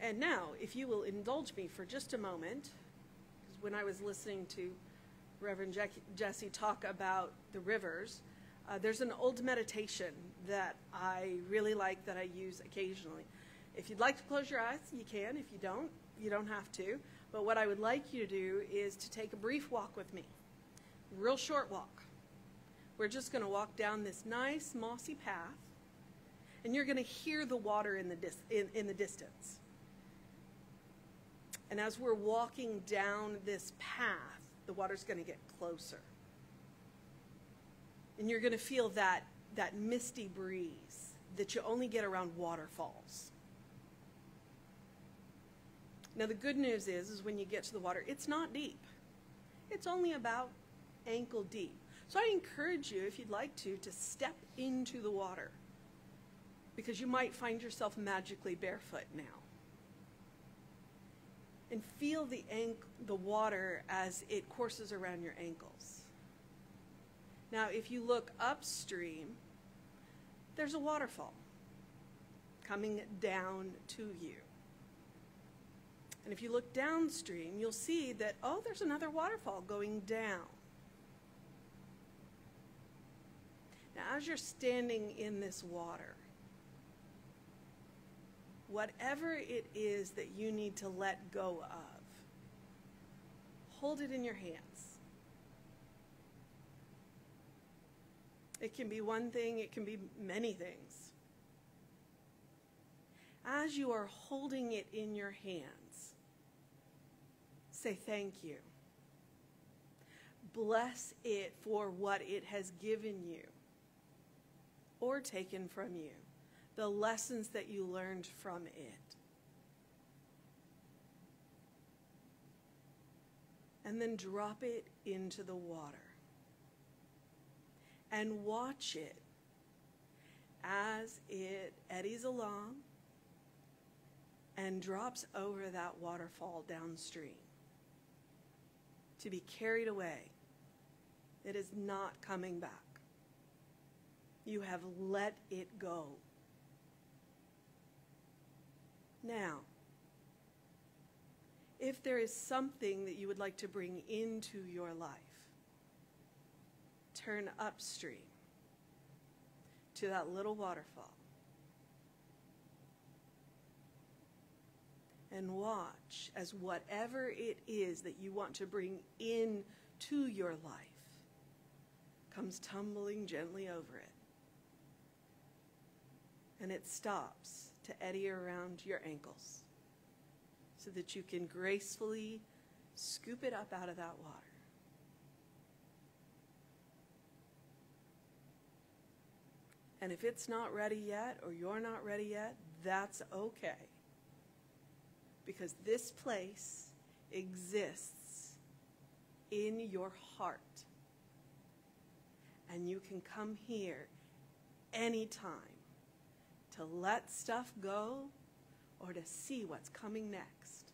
And now, if you will indulge me for just a moment, because when I was listening to Reverend Jesse talk about the rivers, uh, there's an old meditation that I really like that I use occasionally. If you'd like to close your eyes, you can. If you don't, you don't have to. But what I would like you to do is to take a brief walk with me, real short walk. We're just going to walk down this nice mossy path, and you're going to hear the water in the, in, in the distance. And as we're walking down this path, the water's going to get closer. And you're going to feel that, that misty breeze that you only get around waterfalls. Now the good news is, is when you get to the water, it's not deep. It's only about ankle deep. So I encourage you, if you'd like to, to step into the water because you might find yourself magically barefoot now. And feel the, the water as it courses around your ankles. Now, if you look upstream, there's a waterfall coming down to you. And if you look downstream, you'll see that, oh, there's another waterfall going down. Now, as you're standing in this water, whatever it is that you need to let go of, hold it in your hands. It can be one thing, it can be many things. As you are holding it in your hands, say thank you. Bless it for what it has given you or taken from you, the lessons that you learned from it. And then drop it into the water and watch it as it eddies along and drops over that waterfall downstream to be carried away. It is not coming back. You have let it go. Now, if there is something that you would like to bring into your life, turn upstream to that little waterfall and watch as whatever it is that you want to bring into your life comes tumbling gently over it. And it stops to eddy around your ankles so that you can gracefully scoop it up out of that water. And if it's not ready yet or you're not ready yet, that's okay. Because this place exists in your heart. And you can come here anytime to let stuff go or to see what's coming next.